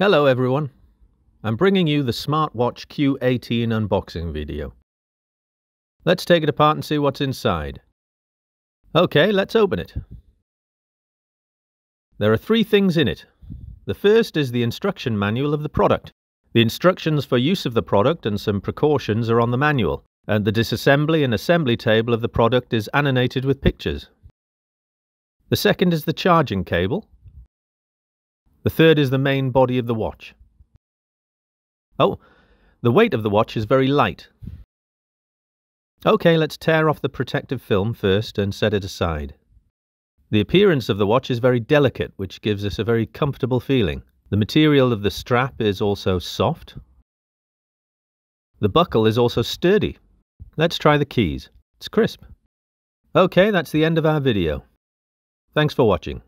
Hello everyone. I'm bringing you the Smartwatch Q18 unboxing video. Let's take it apart and see what's inside. Okay, let's open it. There are three things in it. The first is the instruction manual of the product. The instructions for use of the product and some precautions are on the manual, and the disassembly and assembly table of the product is annotated with pictures. The second is the charging cable, the third is the main body of the watch. Oh, the weight of the watch is very light. OK, let's tear off the protective film first and set it aside. The appearance of the watch is very delicate, which gives us a very comfortable feeling. The material of the strap is also soft. The buckle is also sturdy. Let's try the keys. It's crisp. OK, that's the end of our video. Thanks for watching.